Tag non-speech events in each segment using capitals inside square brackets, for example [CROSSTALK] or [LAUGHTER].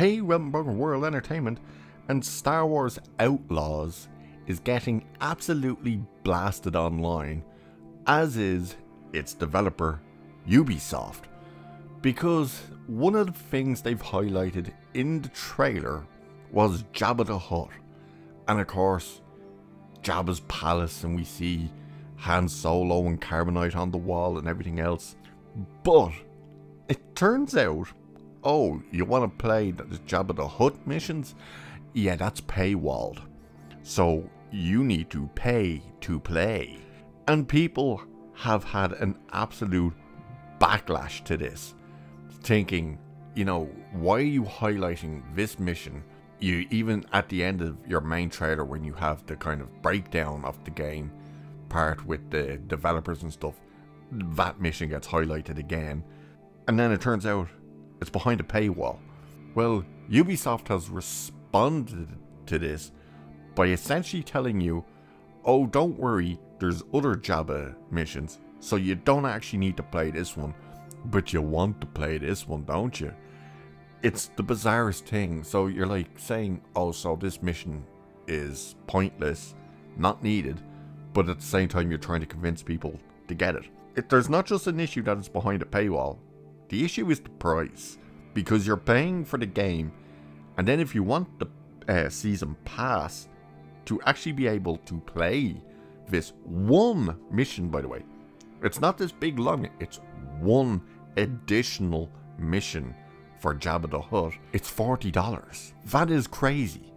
Hey, to World Entertainment, and Star Wars Outlaws is getting absolutely blasted online, as is its developer, Ubisoft. Because one of the things they've highlighted in the trailer was Jabba the Hutt. And of course, Jabba's palace, and we see Han Solo and Carbonite on the wall and everything else. But it turns out, oh, you want to play the Jabba the Hutt missions? Yeah, that's paywalled. So you need to pay to play. And people have had an absolute backlash to this, thinking, you know, why are you highlighting this mission? You even at the end of your main trailer when you have the kind of breakdown of the game part with the developers and stuff, that mission gets highlighted again. And then it turns out it's behind a paywall. Well, Ubisoft has responded to this by essentially telling you, oh, don't worry, there's other Jabba missions, so you don't actually need to play this one, but you want to play this one, don't you? It's the bizarrest thing. So you're like saying, oh, so this mission is pointless, not needed, but at the same time, you're trying to convince people to get it. it there's not just an issue that it's behind a paywall, the issue is the price. Because you're paying for the game, and then if you want the uh, season pass to actually be able to play this one mission, by the way, it's not this big long, it's one additional mission for Jabba the Hutt. It's $40. That is crazy.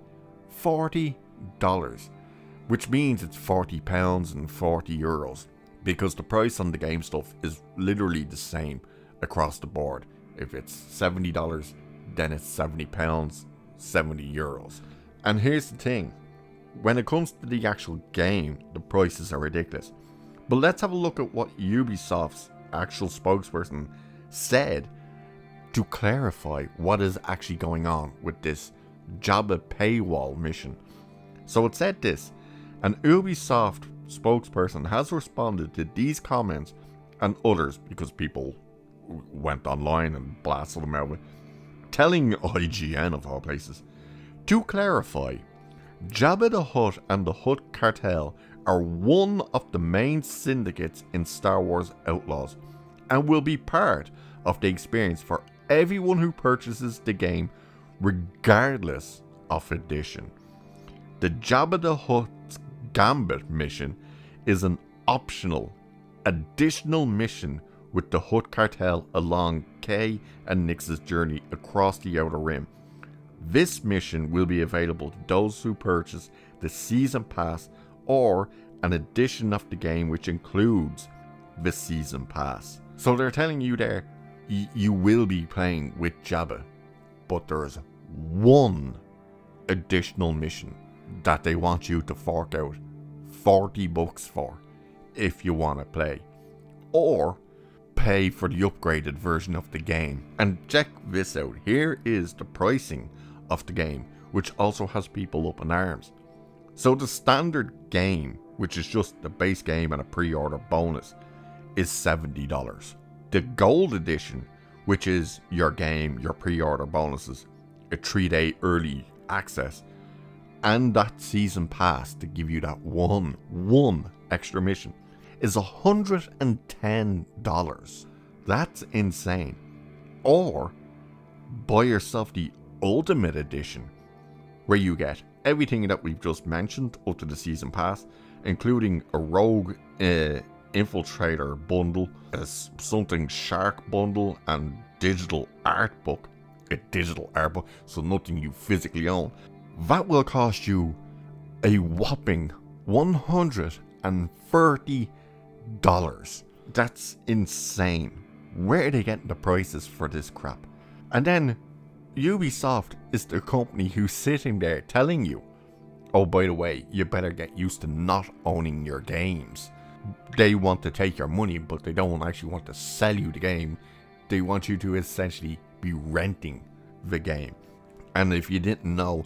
$40. Which means it's 40 pounds and 40 euros. Because the price on the game stuff is literally the same across the board. If it's $70, then it's 70 pounds, 70 euros. And here's the thing. When it comes to the actual game, the prices are ridiculous. But let's have a look at what Ubisoft's actual spokesperson said to clarify what is actually going on with this Jabba paywall mission. So it said this, an Ubisoft spokesperson has responded to these comments and others because people went online and blasted them out, with, telling IGN of all places. To clarify, Jabba the Hutt and the Hutt Cartel are one of the main syndicates in Star Wars Outlaws and will be part of the experience for everyone who purchases the game regardless of edition. The Jabba the Hutt's Gambit mission is an optional, additional mission with the Hutt cartel along Kay and Nix's journey across the Outer Rim. This mission will be available to those who purchase the Season Pass or an edition of the game which includes the Season Pass. So they're telling you there, you will be playing with Jabba, but there's one additional mission that they want you to fork out 40 bucks for if you want to play. Or pay for the upgraded version of the game. And check this out. Here is the pricing of the game, which also has people up in arms. So the standard game, which is just the base game and a pre-order bonus, is $70. The gold edition, which is your game, your pre-order bonuses, a 3-day early access, and that season pass to give you that one, one extra mission is $110. That's insane. Or buy yourself the Ultimate Edition, where you get everything that we've just mentioned up to the season pass, including a rogue uh, infiltrator bundle, a something shark bundle, and digital art book. A digital art book, so nothing you physically own. That will cost you a whopping 130 dollars. That's insane. Where are they getting the prices for this crap? And then Ubisoft is the company who's sitting there telling you, oh, by the way, you better get used to not owning your games. They want to take your money, but they don't actually want to sell you the game. They want you to essentially be renting the game. And if you didn't know,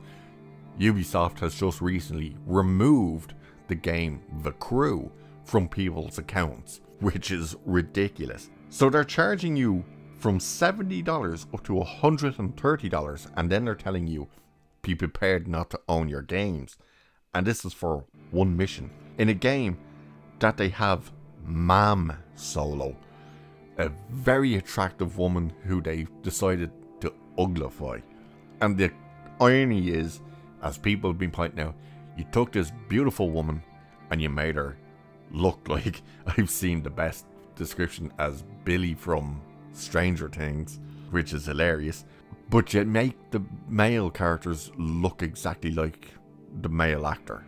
Ubisoft has just recently removed the game The Crew from people's accounts, which is ridiculous. So they're charging you from $70 up to $130 and then they're telling you be prepared not to own your games. And this is for one mission. In a game that they have Mam Solo, a very attractive woman who they decided to uglify. And the irony is, as people have been pointing out, you took this beautiful woman and you made her look [LAUGHS] like I've seen the best description as Billy from Stranger Things, which is hilarious. But you make the male characters look exactly like the male actor.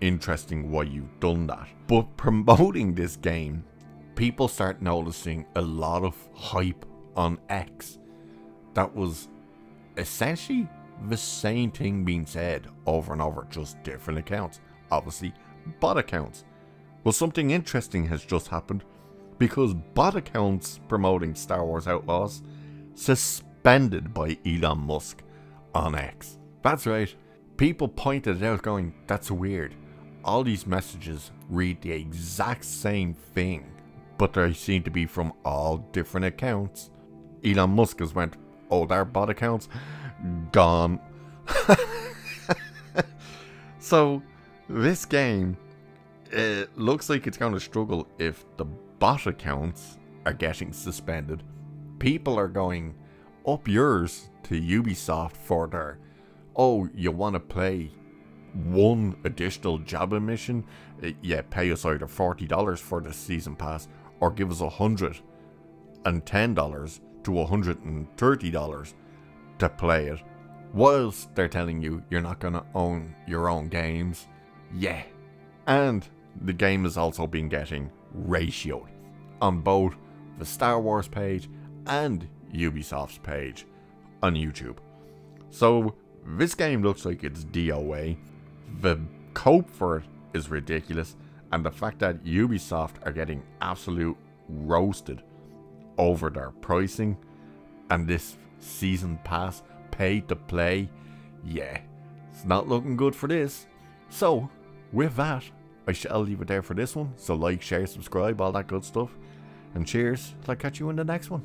Interesting why you've done that. But [LAUGHS] promoting this game, people start noticing a lot of hype on X that was essentially the same thing being said over and over, just different accounts. Obviously, bot accounts. Well, something interesting has just happened because bot accounts promoting Star Wars Outlaws suspended by Elon Musk on X. That's right. People pointed it out going, that's weird. All these messages read the exact same thing, but they seem to be from all different accounts. Elon Musk has went, oh, their bot accounts? Gone. [LAUGHS] so, this game, it looks like it's going to struggle if the bot accounts are getting suspended. People are going up yours to Ubisoft for their, oh, you want to play one additional Jabba mission? Yeah, pay us either $40 for the season pass or give us $110 to $130 to play it. Whilst they're telling you you're not going to own your own games. Yeah. And the game has also been getting ratioed on both the Star Wars page and Ubisoft's page on YouTube. So this game looks like it's DOA. The cope for it is ridiculous, and the fact that Ubisoft are getting absolute roasted over their pricing and this season pass pay to play, yeah, it's not looking good for this. So, with that, I shall leave it there for this one. So like, share, subscribe, all that good stuff. And cheers, I'll catch you in the next one.